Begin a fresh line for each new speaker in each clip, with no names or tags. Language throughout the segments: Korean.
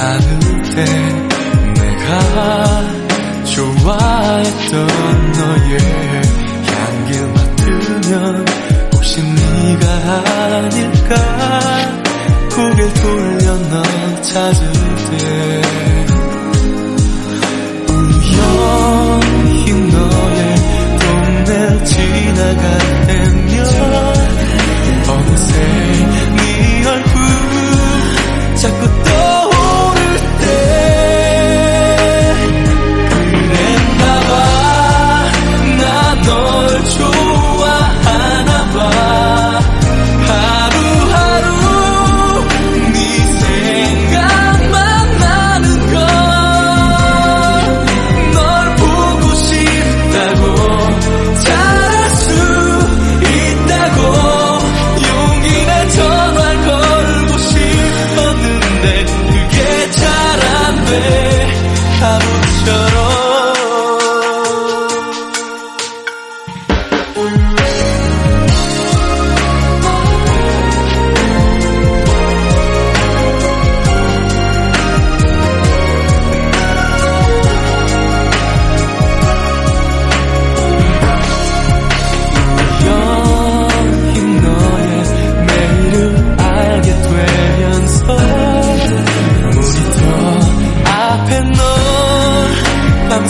아는데 내가 좋아했던 너의 향기를 맡으면 혹시 네가 아닐까? 고개 돌려 널 찾을 때.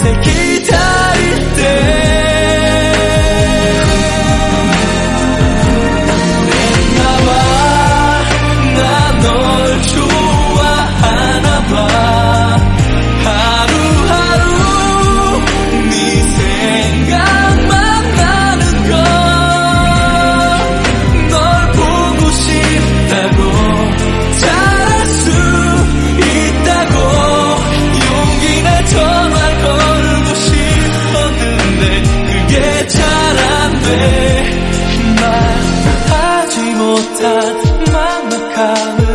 take it 왜 난 하지 못한 만막함을